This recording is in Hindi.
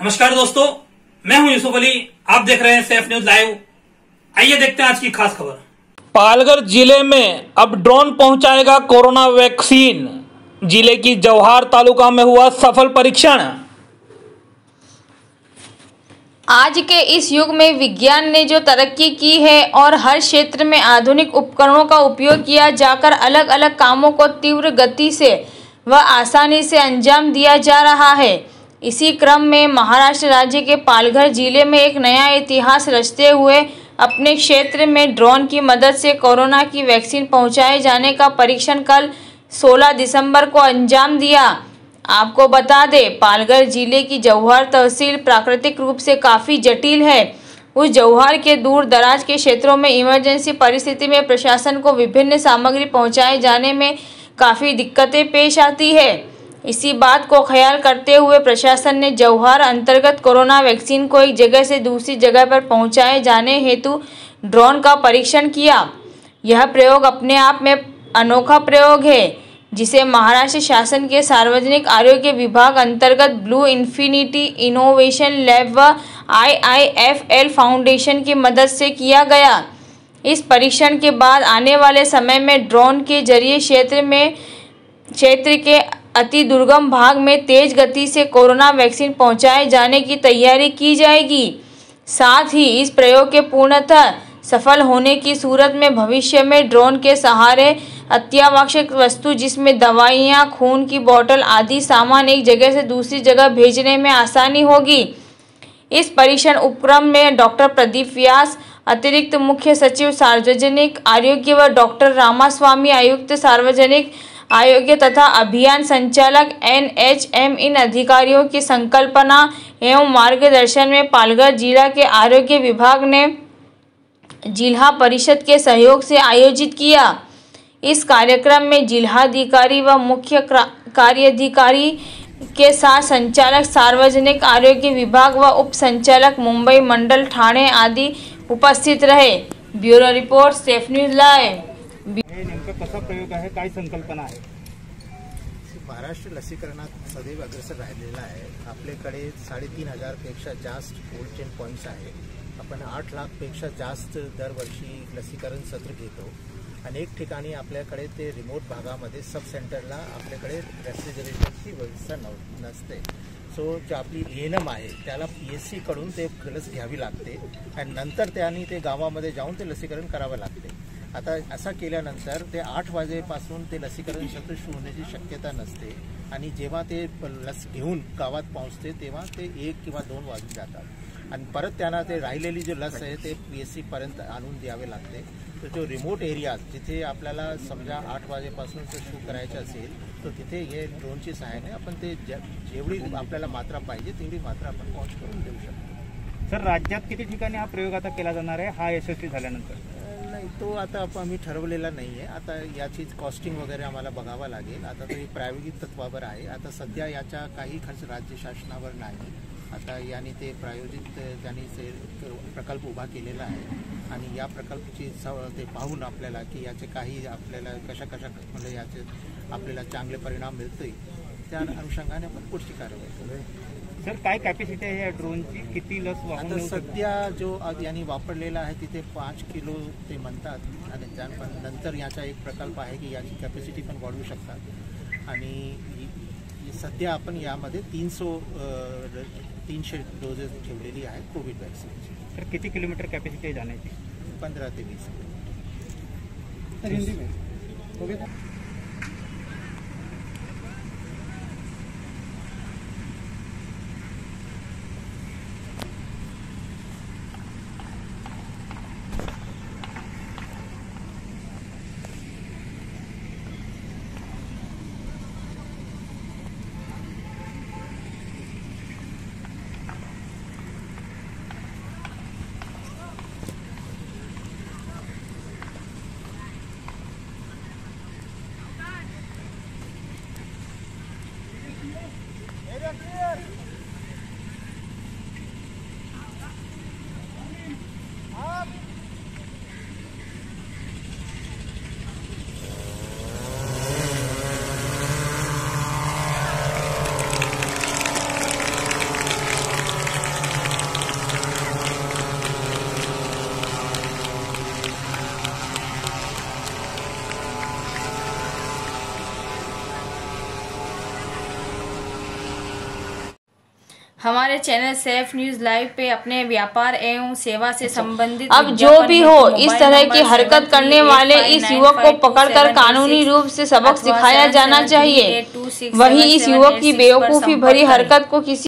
नमस्कार दोस्तों मैं हूँ यूसुफ अली। आप देख रहे हैं सेफ़ न्यूज़ लाइव। आइए देखते हैं आज की खास खबर। पालघर ज़िले में अब ड्रोन पहुंचाएगा कोरोना वैक्सीन। ज़िले की जवाहर तालुका में हुआ सफल परीक्षण। आज के इस युग में विज्ञान ने जो तरक्की की है और हर क्षेत्र में आधुनिक उपकरणों का उपयोग किया जाकर अलग अलग कामों को तीव्र गति से व आसानी से अंजाम दिया जा रहा है। इसी क्रम में महाराष्ट्र राज्य के पालघर ज़िले में एक नया इतिहास रचते हुए अपने क्षेत्र में ड्रोन की मदद से कोरोना की वैक्सीन पहुँचाए जाने का परीक्षण कल 16 दिसंबर को अंजाम दिया। आपको बता दें, पालघर ज़िले की जौहर तहसील प्राकृतिक रूप से काफ़ी जटिल है। उस जौहर के दूर दराज के क्षेत्रों में इमरजेंसी परिस्थिति में प्रशासन को विभिन्न सामग्री पहुँचाए जाने में काफ़ी दिक्कतें पेश आती है। इसी बात को ख्याल करते हुए प्रशासन ने जौहर अंतर्गत कोरोना वैक्सीन को एक जगह से दूसरी जगह पर पहुँचाए जाने हेतु ड्रोन का परीक्षण किया। यह प्रयोग अपने आप में अनोखा प्रयोग है, जिसे महाराष्ट्र शासन के सार्वजनिक आरोग्य विभाग अंतर्गत ब्लू इन्फिनिटी इनोवेशन लैब व आईआईएफएल फाउंडेशन की मदद से किया गया। इस परीक्षण के बाद आने वाले समय में ड्रोन के ज़रिए क्षेत्र में क्षेत्र के अति दुर्गम भाग में तेज गति से कोरोना वैक्सीन पहुँचाए जाने की तैयारी की जाएगी। साथ ही इस प्रयोग के पूर्णतः सफल होने की सूरत में भविष्य में ड्रोन के सहारे अत्यावश्यक वस्तु जिसमें दवाइयाँ, खून की बोतल आदि सामान एक जगह से दूसरी जगह भेजने में आसानी होगी। इस परीक्षण उपक्रम में डॉक्टर प्रदीप व्यास, अतिरिक्त मुख्य सचिव सार्वजनिक आरोग्य व डॉक्टर रामास्वामी आयुक्त सार्वजनिक आरोग्य तथा अभियान संचालक एनएचएम इन अधिकारियों की संकल्पना एवं मार्गदर्शन में पालघर जिला के आरोग्य विभाग ने जिला परिषद के सहयोग से आयोजित किया। इस कार्यक्रम में जिलाधिकारी व मुख्य कार्याधिकारी के साथ संचालक, सार्वजनिक आरोग्य विभाग व उप संचालक मुंबई मंडल, ठाणे आदि उपस्थित रहे। Bureau report, safe news live हे नेमकं कसा प्रयोग आहे? काय संकल्पना आहे? महाराष्ट्र लसीकरणात सदैव अग्रेसर राहिलेला आहे. आपल्याकडे साडेतीन हजारपेक्षा जास्त कोल्ड चेन पॉईंट्स आहेत आपण आठ लाखपेक्षा जास्त दरवर्षी लसीकरण सत्र घेतो. अनेक ठिकाणी आपल्याकडे ते रिमोट भागामध्ये सब सेंटरला आपल्याकडे रेफ्रिजरेटरची व्यवस्था नव नसते. सो जे आपली एनम आहे त्याला पी एस सीकडून ते लस घ्यावी लागते. आणि नंतर त्यांनी ते गावामध्ये जाऊन ते लसीकरण करावं लागते. आता असं केल्यानंतर ते आठ वाजेपासून ते लसीकरण सत्र सुरू होण्याची शक्यता नसते. आणि जेव्हा ते लस घेऊन गावात पोहोचते तेव्हा ते एक किंवा दोन वाजून जातात. आणि परत त्यांना ते राहिलेली जी लस आहे ते पी एस सीपर्यंत आणून द्यावे लागते. तर जो रिमोट एरियाज जिथे आपल्याला समजा आठ वाजेपासून ते शू करायचं असेल तर तिथे हे ड्रोनची सहाय्याने आपण ते जेवढी आपल्याला मात्रा पाहिजे तेवढी मात्रा आपण पहुंच करून देऊ शकतो. सर राज्यात किती ठिकाणी हा प्रयोग आता केला जाणार आहे? हा यशस्वी झाल्यानंतर. तो आता आम्ही ठरवलेला नाही आहे आता याची कॉस्टिंग वगैरे आम्हाला बघावं लागेल. आता तो प्रायोगिक तत्वावर आहे. आता सध्या याचा काही खर्च राज्य शासनावर नाही. आता याने ते प्रायोजित त्यांनी ते प्रकल्प उभा केलेला आहे. आणि या प्रकल्पाची ते पाहून आपल्याला की याचे काही आपल्याला कशा कशा म्हणजे याचे आपल्याला चांगले परिणाम मिळतील त्या अनुषंगाने आपण पुढची कारवाई करू. सर काय कॅपॅसिटी आहे या ड्रोनची किती लस आता सध्या जो यांनी वापरलेला आहे तिथे पाच किलो ते म्हणतात. आणि त्या पण नंतर याचा एक प्रकल्प आहे की याची कॅपॅसिटी पण वाढवू शकतात. आणि सध्या आपण यामध्ये तीनशो तीनशे डोजेस ठेवलेली आहे कोविड वॅक्सिनची तर किती किलोमीटर कॅपॅसिटी आहे जाण्याची? पंधरा ते वीस हमारे चैनल सेफ़ न्यूज़ लाइव पे अपने व्यापार एवं सेवा से संबंधित अब जो भी हो इस तरह की हरकत करने वाले इस युवक को पकड़कर 7359527826 कानूनी रूप से सबक सिखाया जाना चाहिए। वही इस युवक की बेवकूफ़ी भरी हरकत को किसी